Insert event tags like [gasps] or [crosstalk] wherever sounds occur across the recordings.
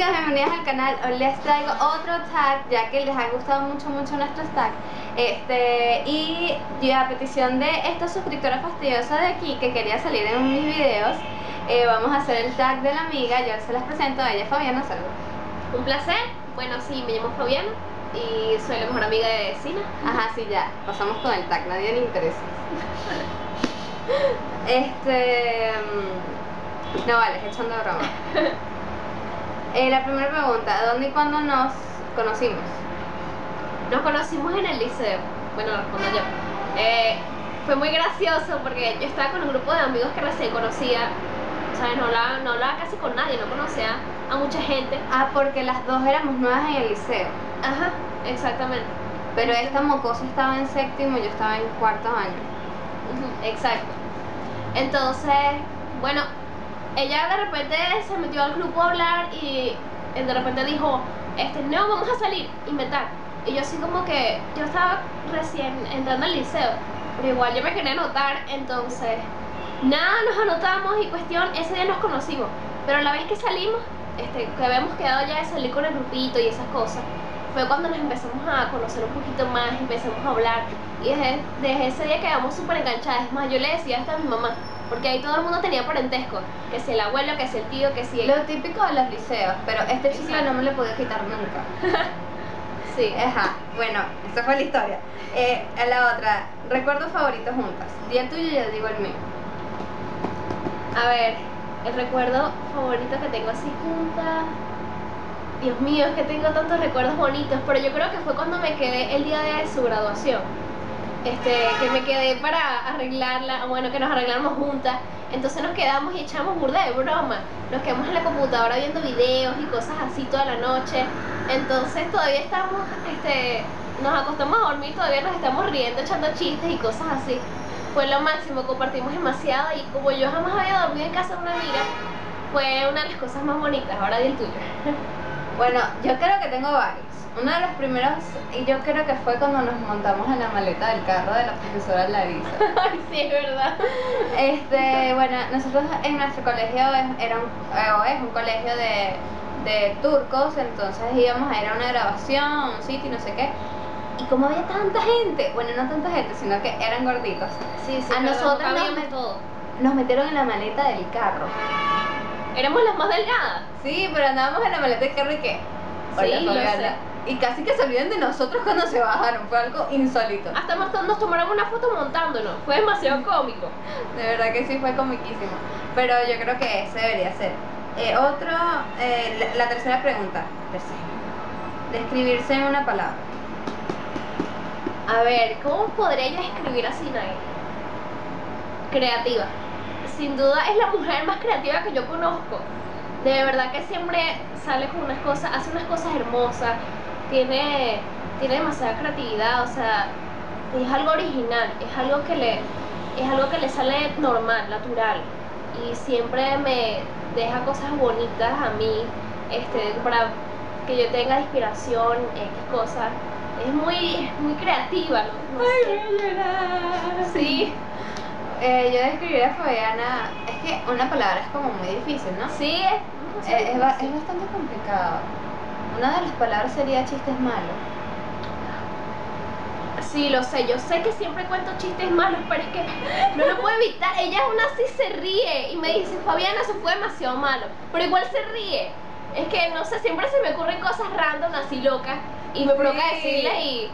chicos, bienvenidos al canal. Hoy les traigo otro tag, ya que les ha gustado mucho, mucho nuestros tags. Este, y yo a petición de esta suscriptora fastidiosa de aquí, que quería salir en mis videos, eh, vamos a hacer el tag de la amiga. Yo se las presento ella, Fabiana Salvo. Un placer. Bueno, sí, me llamo Fabiana y soy la mejor amiga de Sina. Ajá, sí, ya. Pasamos con el tag, nadie le interesa. [laughs] este. mm, No vale, es echando broma. [laughs] Eh, la primera pregunta, ¿dónde y cuándo nos conocimos? Nos conocimos en el liceo. Bueno, respondo yo. Eh, fue muy gracioso porque yo estaba con un grupo de amigos que recién conocía. ¿Sabes? No hablaba, no hablaba casi con nadie, no conocía a mucha gente. Ah, porque las dos éramos nuevas en el liceo. Ajá, exactamente. Pero esta mocosa estaba en séptimo y yo estaba en cuarto año. Exacto. Entonces, bueno, ella de repente se metió al grupo a hablar y eh, de repente dijo, este, no, vamos a salir, inventar. Y yo así como que, yo estaba recién entrando al liceo, pero igual yo me quería anotar, entonces, nada, nos anotamos y cuestión, ese día nos conocimos. Pero la vez que salimos, este, que habíamos quedado ya de salir con el grupito y esas cosas, fue cuando nos empezamos a conocer un poquito más, empezamos a hablar y desde, desde ese día quedamos súper enganchadas. Es más, yo le decía hasta a mi mamá, porque ahí todo el mundo tenía parentesco, que si el abuelo, que si el tío, que si el... Lo típico de los liceos, pero este chicle no me lo podía quitar nunca. [laughs] Sí, Ajá, bueno, esa fue la historia. Eh, a la otra, recuerdos favoritos juntas. Di el tuyo y yo digo el mío. a ver, el recuerdo favorito que tengo así junta... Dios mío, es que tengo tantos recuerdos bonitos, pero yo creo que fue cuando me quedé el día de su graduación. Este, que me quedé para arreglarla, bueno, que nos arreglamos juntas. Entonces nos quedamos y echamos burda de broma. Nos quedamos en la computadora viendo videos y cosas así toda la noche. Entonces todavía estamos, este, nos acostamos a dormir, todavía nos estamos riendo, echando chistes y cosas así. Fue lo máximo, compartimos demasiado y como yo jamás había dormido en casa de una amiga, fue una de las cosas más bonitas. Ahora di el tuyo. [laughs] Bueno, yo creo que tengo varios. Uno de los primeros, y yo creo que fue cuando nos montamos en la maleta del carro de la profesora Larisa. [laughs] Ay, sí, es verdad. Este, bueno, nosotros en nuestro colegio es- era un, eh, o es un colegio de, de turcos, entonces íbamos a ir a una grabación, a un sitio y no sé qué. Y como había tanta gente, bueno, no tanta gente, sino que eran gorditos, Sí, sí, A pero nosotras no nos nos metieron en la maleta del carro. Éramos las más delgadas. Sí, pero andábamos en la maleta del carro y qué. Sí, lo. Y casi que se olvidan de nosotros cuando se bajaron, fue algo insólito. Hasta nos, nos tomaron una foto montándonos. Fue demasiado cómico. De verdad que sí fue comiquísimo. Pero yo creo que ese debería ser. Eh, otro, eh, la, la tercera pregunta. Tercera. Describirse en una palabra. A ver, ¿cómo podría yo escribir así, Nay? Creativa. Sin duda es la mujer más creativa que yo conozco. De verdad que siempre sale con unas cosas, hace unas cosas hermosas, tiene, tiene demasiada creatividad, o sea, es algo original, es algo que le, es algo que le sale normal, natural. Y siempre me deja cosas bonitas a mí, este, para que yo tenga inspiración, X cosas. Es muy, muy creativa, ¿no? No sé. Sí, Eh, yo describir a Fabiana, es que una palabra es como muy difícil, ¿no? sí, es, Eh, es, ba- es bastante complicado. Una de las palabras sería chistes malos. Sí, lo sé, yo sé que siempre cuento chistes malos, pero es que no lo puedo evitar. Ella aún así se ríe y me dice, Fabiana, eso fue demasiado malo, pero igual se ríe. Es que no sé, siempre se me ocurren cosas random, así locas, y me provoca Sí. decirle y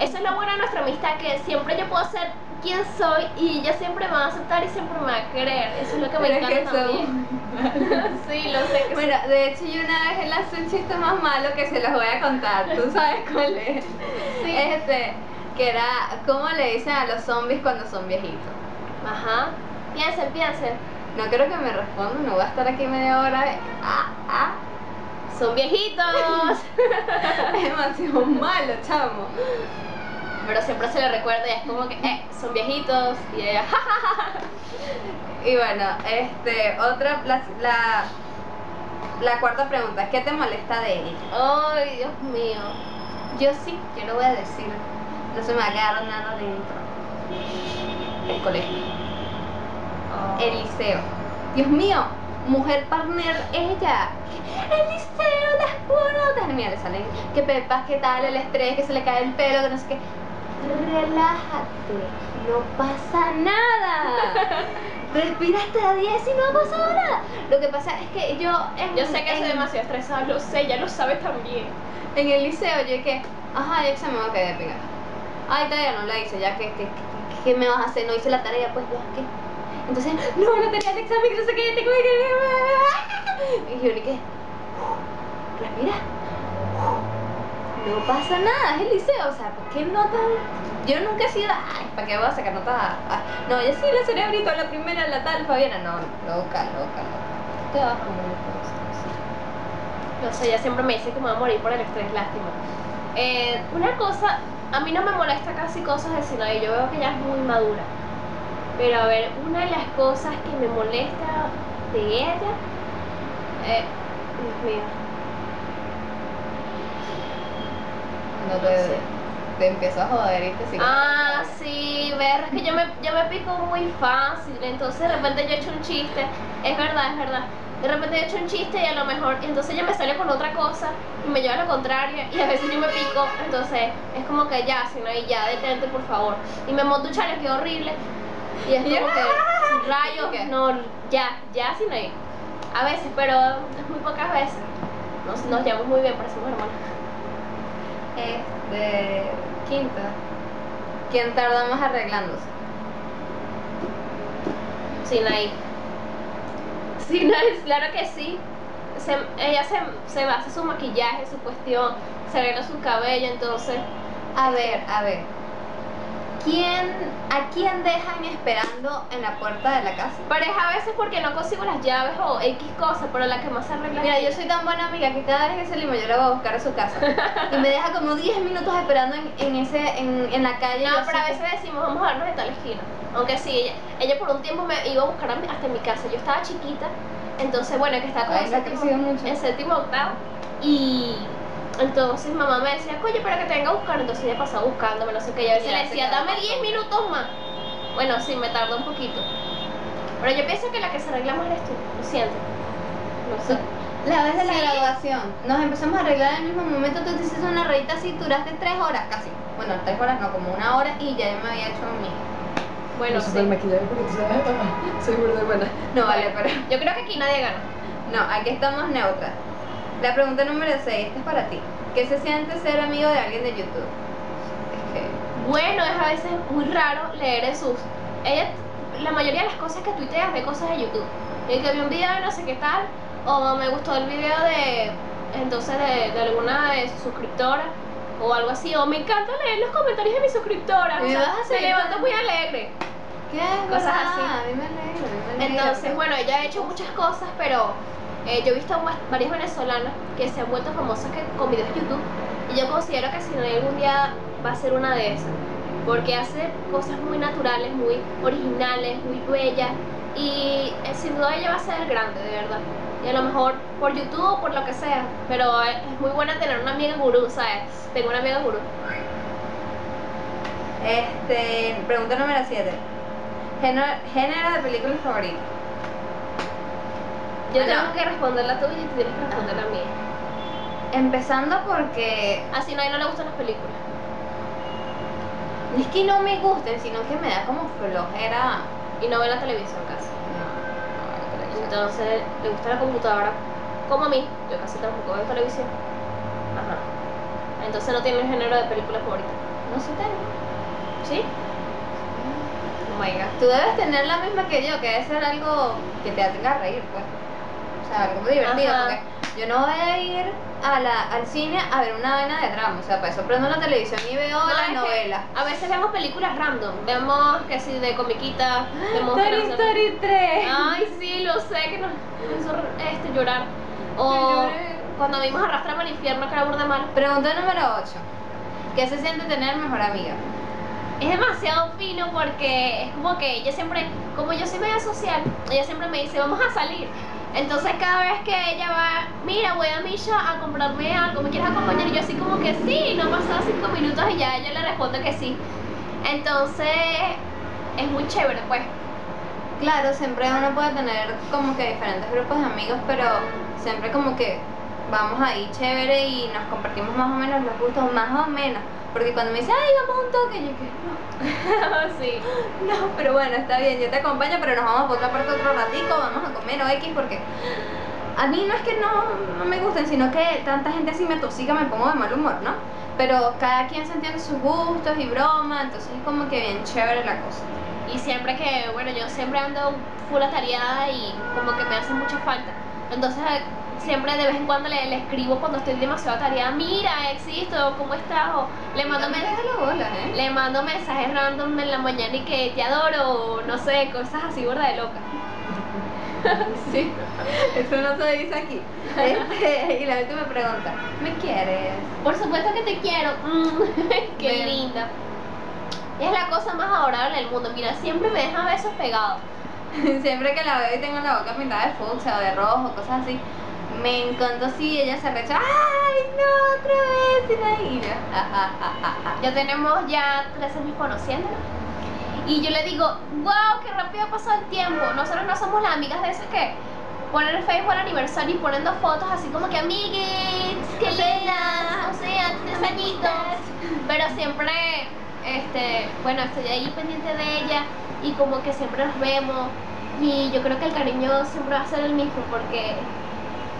eso es lo bueno de nuestra amistad, que siempre yo puedo ser quien soy y ella siempre me va a aceptar y siempre me va a querer. Eso es lo que me Pero es que encanta también. [laughs] sí, lo sé que Bueno, de hecho yo una vez lancé un chiste más malo que se los voy a contar. ¿Tú sabes cuál es? Sí. Este, que era, ¿cómo le dicen a los zombies cuando son viejitos? Ajá. Piensen, piensen. No creo que me respondan, no voy a estar aquí media hora. Ah, ah. Son viejitos. [laughs] Es demasiado malo, chamo. Pero siempre se le recuerda y es como que, eh, son viejitos. Y ella, [laughs] ja, ja, ja, ja. Y bueno, este, otra, la, la, la cuarta pregunta, ¿qué te molesta de ella? Ay, Dios mío. Yo sí, yo lo voy a decir, no se me va a quedar nada dentro. El colegio. Oh. El liceo. Dios mío, mujer partner ella. El liceo, las puras. Mira, le salen que pepas, que tal, el estrés, que se le cae el pelo, que no sé qué. Relájate, no pasa nada. [laughs] Respira hasta 10 y no ha pasado nada. Lo que pasa es que yo. En, Yo sé que en, soy demasiado estresada, lo sé, ya lo sabes también. En el liceo, yo que, ajá, el examen va a quedar pegada. Ay, todavía no la hice, ya que, que, que, ¿qué me vas a hacer? No hice la tarea, pues ya, ¿qué? Entonces, no, la tarea del examen, que no sé qué, tengo que. [laughs] Y yo le que, respira. No pasa nada, es el liceo, o sea, ¿por qué notas? Yo nunca he sido, ay, ¿para qué voy a sacar notas? Ay, no, yo sí la cerebrito, la primera, la tal, Fabiana, no, loca, loca, loca. Te vas a morir por eso. No sé, ella siempre me dice que me voy a morir por el estrés, lástima. Eh, una cosa, a mí no me molesta casi cosas de Sinaí, yo veo que ella es muy madura. Pero a ver, una de las cosas que me molesta de ella, eh, Dios mío, No te, te empiezas a joder y te sigues. Ah, sí, ver, es que yo me, yo me pico muy fácil, entonces de repente yo he hecho un chiste, es verdad, es verdad, de repente yo he hecho un chiste y a lo mejor, y entonces ella me sale con otra cosa y me lleva a lo contrario y a veces yo me pico, entonces es como que ya, si no, y ya, detente por favor, y me monto un chalequeo horrible y es como que, [laughs] rayos, ¿Qué? no, ya, ya, si no, hay. a veces, pero es muy pocas veces, nos, nos llevamos muy bien, parecemos hermanos. Este. Quinta. ¿Quién tarda más arreglándose? Sinaí. Sinaí, [laughs] claro que sí. Se- ella se, se basa su maquillaje, su cuestión, se arregla su cabello, entonces. A ver, a ver. ¿Quién, ¿A quién dejan esperando en la puerta de la casa? Es a veces porque no consigo las llaves o X cosas, pero la que más se arregla. Mira, yo soy tan buena amiga que cada vez que salimos yo la voy a buscar a su casa. [laughs] Y me deja como 10 minutos esperando en, en ese, en, en la calle. No, pero a veces decimos, vamos a vernos en tal esquina. Aunque sí, ella, ella por un tiempo me iba a buscar hasta mi casa. Yo estaba chiquita, entonces, bueno, que estaba como en séptimo, en séptimo octavo. Y entonces mamá me decía, oye, para que te venga a buscar. Entonces ella pasaba buscándome, no sé qué. Y a veces le decía, dame 10 con- minutos más. Bueno, sí, me tardó un poquito. Pero yo pienso que la que se arregla más eres tú, lo siento. No sé. La vez de la Sí. graduación, nos empezamos a arreglar en el mismo momento. Tú te hiciste una rayita así, duraste 3 horas casi. Bueno, 3 horas no, como una hora y ya yo me había hecho mi. Bueno, Yo super sí. maquillaje porque tú sabes, soy burda buena. No vale, pero. Yo creo que aquí nadie gana. No, aquí estamos neutras. La pregunta número 6, esta es para ti. ¿Qué se siente ser amigo de alguien de YouTube? Es que. Bueno, es a veces muy raro leer sus. Ella, la mayoría de las cosas que tuiteas ve cosas de YouTube. Y que vi un video de no sé qué tal, o me gustó el video de. Entonces, de, de alguna de sus suscriptoras, o algo así, o me encanta leer los comentarios de mis suscriptoras. ¿Y O sea, me levanto muy alegre. ¿Qué Cosas verdad? así. A mí me alegro, a mí me alegra, Entonces, bueno, ella ha hecho muchas cosas, pero eh, yo he visto va- varias venezolanas que se han vuelto famosas que, con videos de YouTube y yo considero que si no algún día va a ser una de esas, porque hace cosas muy naturales, muy originales, muy bellas y eh, sin duda ella va a ser grande, de verdad. Y a lo mejor por YouTube o por lo que sea, pero eh, es muy buena tener una amiga gurú, ¿sabes? Tengo una amiga gurú. Este, pregunta número 7. Género, género de película favorito. Yo tengo que responder la tuya y tú tienes que responder la mía. Empezando porque Así no, a no le gustan las películas. no es que no me gusten, sino que me da como flojera. Y no ve la televisión casi. No, no, la televisión. Entonces, le gusta la computadora. Como a mí, yo casi tampoco veo televisión. Ajá. Entonces no tiene género de película favorita. No sé tengo. ¿Sí? Oh my god. Tú debes tener la misma que yo, que debe ser algo que te haga reír, pues. O sea, algo muy divertido, Ajá. porque yo no voy a ir a la, al cine a ver una vaina de drama. O sea, para eso prendo la televisión y veo No, es la que novela. A veces vemos películas random. Vemos que sí, de comiquita. Que Toy Story 3. Ay, sí, lo sé, que nos hizo este, llorar. O cuando vimos Arrastrame al infierno, que era burda mal. Pregunta número 8. ¿Qué se siente tener mejor amiga? Es demasiado fino porque es como que ella siempre, como yo soy media social, ella siempre me dice, vamos a salir. Entonces cada vez que ella va, mira, voy a Misha a comprarme algo, ¿me quieres acompañar? Y yo así como que sí, no pasan cinco minutos y ya ella le responde que sí. Entonces es muy chévere, pues. claro, siempre uno puede tener como que diferentes grupos de amigos, pero siempre como que vamos ahí chévere y nos compartimos más o menos los gustos, más o menos. Porque cuando me dice, ay, vamos a un toque, yo que no. [laughs] sí. [gasps] No, pero bueno, está bien, yo te acompaño, pero nos vamos a otra parte otro ratico, vamos a comer o X, porque a mí no es que no, no me gusten, sino que tanta gente así me tosiga, me pongo de mal humor, ¿no? Pero cada quien se entiende sus gustos y broma, entonces es como que bien chévere la cosa. Y siempre que, bueno, yo siempre ando full atareada y como que me hace mucha falta. Entonces siempre de vez en cuando le, le escribo cuando estoy demasiado atareada, mira, existo, ¿cómo estás? O le mando, No me men- dejes la bola, ¿eh? le mando mensajes random en la mañana y que te adoro, o no sé, cosas así burda de loca. [laughs] Sí, eso no se dice aquí. Este, y la gente me pregunta, ¿me quieres? Por supuesto que te quiero. Mm, [laughs] qué linda. Es la cosa más adorable del mundo. Mira, siempre me deja besos pegados. [laughs] Siempre que la veo y tengo la boca pintada de fucsia o de rojo, cosas así, me encanta si ella se recha, ¡ay, no, otra vez! Y la y yo, "Ja, ja, ja, ja, ja". Ya tenemos ya tres años conociéndonos. Y yo le digo, wow, qué rápido ha pasado el tiempo. Nosotros no somos las amigas de esas que ponen el Facebook al aniversario y ponen dos fotos así como que amigues, qué lindas, o sea, tres añitos. Pero siempre, este, bueno, estoy ahí pendiente de ella y como que siempre nos vemos. Y yo creo que el cariño siempre va a ser el mismo porque,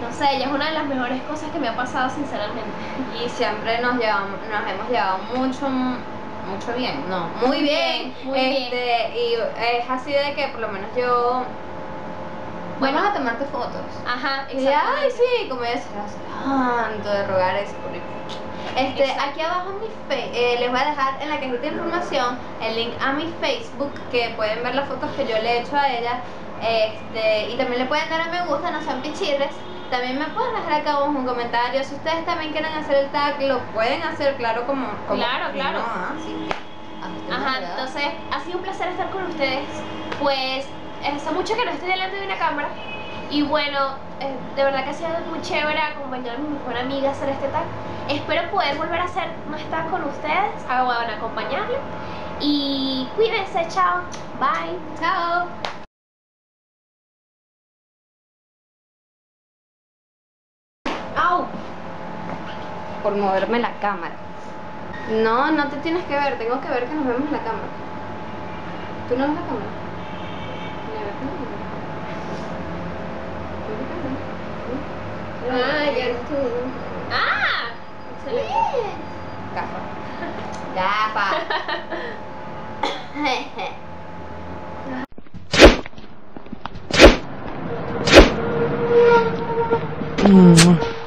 no sé, ella es una de las mejores cosas que me ha pasado sinceramente. Y siempre nos llevamos, nos hemos llevado mucho, mucho bien, no, muy bien. Muy este, Y es así de que por lo menos yo, Bueno. vamos a tomarte fotos. Ajá, Y ay, sí, como hace tanto de rogar eso por ahí. Este, Exacto. aquí abajo mi fe- eh, les voy a dejar en la cajita de información el link a mi Facebook que pueden ver las fotos que yo le he hecho a ella. Este, y también le pueden dar a me gusta, no sean pichirres. También me pueden dejar acá abajo un comentario. Si ustedes también quieren hacer el tag, lo pueden hacer, claro, como. como Claro, claro. no, ah, sí. Ah, Ajá, entonces ha sido un placer estar con ustedes. Pues hace mucho que no estoy delante de una cámara. Y bueno, eh, de verdad que ha sido muy chévere acompañar a mi mejor amiga a hacer este tag. Espero poder volver a hacer más tag con ustedes, a, bueno, acompañarle. Y cuídense, chao, bye. Chao. Por moverme la cámara. No, no te tienes que ver, tengo que ver que nos vemos en la cámara. ¿Tú no ves la cámara? ¿La ves en la cámara? Ah, ya. tú. Ah, excelente. Gafa. [laughs] Gafa. [laughs] Mm.